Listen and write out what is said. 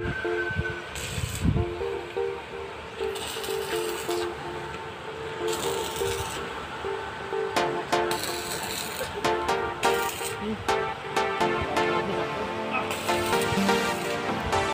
ハハハハ!